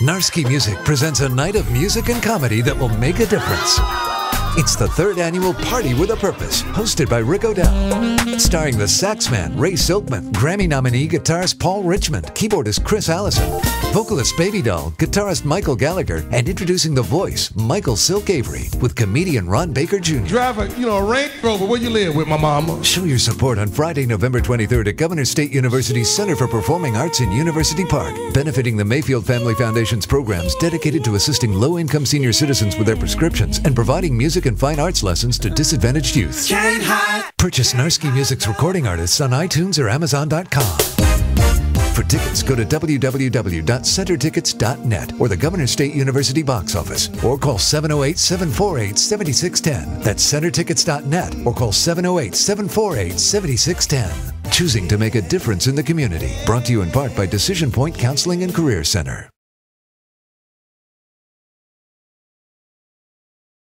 Narski Music presents a night of music and comedy that will make a difference. It's the third annual Party with a Purpose, hosted by Rick O'Dell. Starring the saxman Ray Silkman, Grammy nominee guitarist Paul Richmond, keyboardist Chris Allison, vocalist BabiDoll, guitarist Michael Gallagher, and introducing the voice, Michael Silk Avery, with comedian Ron Baker Jr. Drive a, you know, a Range Rover. Where you live with my mama? Show your support on Friday, November 23rd at Governor State University's Center for Performing Arts in University Park, benefiting the Mayfield Family Foundation's programs dedicated to assisting low income senior citizens with their prescriptions and providing music and fine arts lessons to disadvantaged youth. Purchase Narski Music's recording artists on iTunes or Amazon.com. For tickets, go to www.centertickets.net or the Governor State University box office or call 708 748 7610. That's centertickets.net or call 708 748 7610. Choosing to make a difference in the community. Brought to you in part by Decision Point Counseling and Career Center.